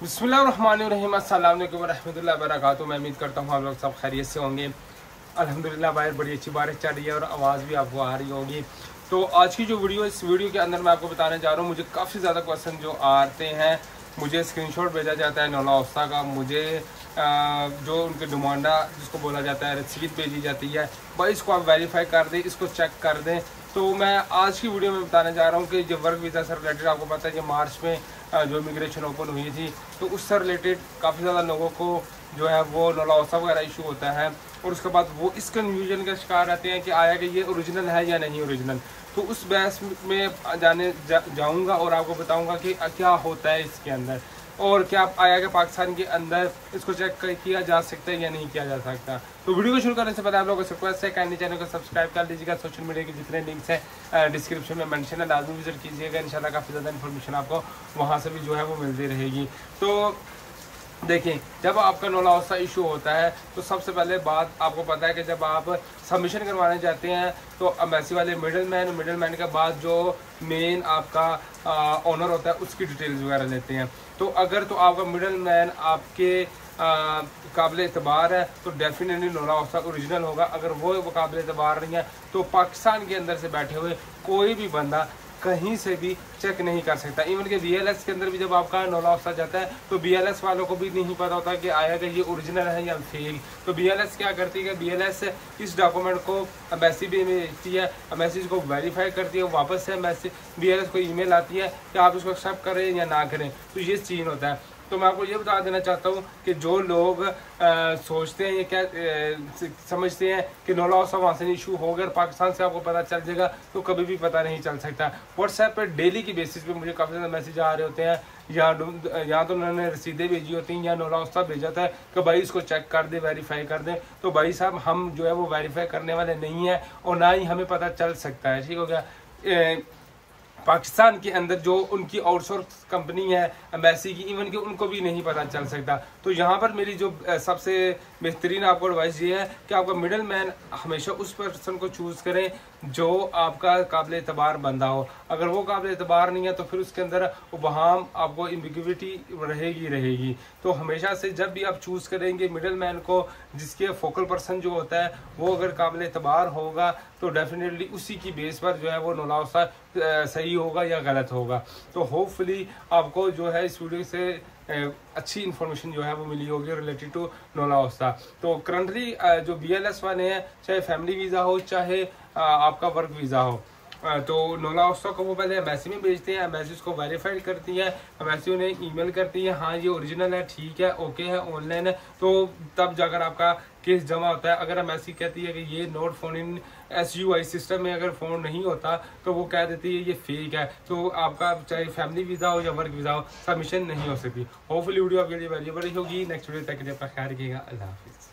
बिस्मिल्लाहिर्रहमानिर्रहीम। अस्सलाम वालेकुम रहमतुल्लाहि व बरकातहू मैं उम्मीद करता हूँ आप लोग सब खैरियत से होंगे। अल्हम्दुलिल्लाह, बाहर बड़ी अच्छी बारिश चल रही है और आवाज़ भी आपको आ रही होगी। तो आज की जो वीडियो, इस वीडियो के अंदर मैं आपको बताने जा रहा हूँ, मुझे काफ़ी ज़्यादा क्वेश्चन जो आते हैं, मुझे स्क्रीनशॉट भेजा जाता है नौला उस्ता का, मुझे जो उनके डिमांडा, जिसको बोला जाता है, रसीद भेजी जाती है। भाई, इसको आप वेरीफाई कर दें, इसको चेक कर दें। तो मैं आज की वीडियो में बताने जा रहा हूँ कि जो वर्क वीज़ा से रिलेटेड आपको पता है कि मार्च में जो इमिग्रेशन ओपन हुई थी तो उससे रिलेटेड काफ़ी ज़्यादा लोगों को जो है वो नौलावसा वगैरह इशू होता है। और उसके बाद वो इस कन्फ्यूज़न का शिकार रहते हैं कि आया कि ये ओरिजिनल है या नहीं ओरिजिनल तो उस बहस में जाने जा, जाऊँगा और आपको बताऊँगा कि क्या होता है इसके अंदर। और क्या आया कि पाकिस्तान के अंदर इसको चेक किया जा सकता है या नहीं किया जा सकता? तो वीडियो को शुरू करने से पहले आप लोगों से रिक्वेस्ट है कैंडी चैनल को सब्सक्राइब कर लीजिएगा। सोशल मीडिया के जितने लिंक्स हैं डिस्क्रिप्शन में मेंशन है, लाजमी विज़िट कीजिएगा। इन काफ़ी ज़्यादा इन्फॉर्मेशन आपको वहाँ से भी जो है वो मिलती रहेगी। तो देखें, जब आपका नौलावसा इशू होता है तो सबसे पहले बात आपको पता है कि जब आप सबमिशन करवाने जाते हैं तो अम्बेसी वाले मिडल मैन मिडल मैन के बाद जो मेन आपका ऑनर होता है, उसकी डिटेल्स वगैरह लेते हैं। तो अगर तो आपका मिडल मैन आपके काबिल एतबार है तो डेफिनेटली नौलावसा ओरिजिनल होगा। अगर वो काबिल एतबार नहीं है तो पाकिस्तान के अंदर से बैठे हुए कोई भी बंदा कहीं से भी चेक नहीं कर सकता। इवन के बी के अंदर भी जब आपका नौला आ जाता है तो बी वालों को भी नहीं पता होता कि आया कि ये ओरिजिनल है या फेल तो बी क्या करती है बी इस डॉक्यूमेंट को अम्बेसी भी भेजती है अम्बेसी को वेरीफाई करती है, वापस से अम्बेसी बी को ईमेल आती है कि आप इसको एक्सेप्ट करें या ना करें। तो ये सीन होता है। तो मैं आपको ये बता देना चाहता हूँ कि जो लोग आ, सोचते हैं ये क्या समझते हैं कि नौला वहाँ से इशू हो गया पाकिस्तान से आपको पता चल जाएगा तो कभी भी पता नहीं चल सकता। व्हाट्सएप पर डेली की बेसिस पे मुझे काफ़ी ज़्यादा मैसेज आ रहे होते हैं। या या तो उन्होंने रसीदें भेजी होती हैं या नौला उस्ता भेजा था कि भाई इसको चेक कर दे वेरीफाई कर दें। तो भाई साहब हम जो है वो वेरीफाई करने वाले नहीं हैं और ना ही हमें पता चल सकता है। ठीक हो गया? पाकिस्तान के अंदर जो उनकी आउटसोर्स कंपनी है अम्बेसी की इवन की उनको भी नहीं पता चल सकता। तो यहाँ पर मेरी जो सबसे बेहतरीन आपको एडवाइस ये है कि आपका मिडल मैन हमेशा उस पर्सन को चूज़ करें जो आपका काबिल एतबार बंदा हो। अगर वो काबिल एतबार नहीं है तो फिर उसके अंदर वहाँ आपको इम्बिग्विटी रहेगी रहेगी। तो हमेशा से जब भी आप चूज़ करेंगे मिडल मैन को, जिसके फोकल पर्सन जो होता है, वो अगर काबिल एतबार होगा तो डेफिनेटली उसी की बेस पर जो है वो नौलावसा सही होगा या गलत होगा। तो होपफुली आपको जो है इस वीडियो से अच्छी इन्फॉर्मेशन जो है वो मिली होगी रिलेटेड टू नौलावस्ता तो करंटली जो बी एल एस वाले हैं, चाहे फैमिली वीज़ा हो, चाहे आपका वर्क वीज़ा हो। तो नोला उस्ता को वो पहले एम्बेसी में भेजते हैं। एम्बेसी उसको वेरीफाइड करती है। एम्बेसी उन्हें ईमेल करती है। हाँ ये ओरिजिनल है, ठीक है ओके है ऑनलाइन है। तो तब जाकर आपका केस जमा होता है। अगर एम्बेसी कहती है कि ये note phone in S U I system में अगर फ़ोन नहीं होता तो वो कह देती है, ये फेक है। तो आपका चाहे फैमिली वीज़ा हो या वर्क वीज़ा हो सबमिशन नहीं हो सकती होपफुली वीडियो आपके लिए वैल्यूबल होगी। नेक्स्ट वीडियो तक के लिए आपका ख्याल रखिएगा। अल्लाह हाफिज़।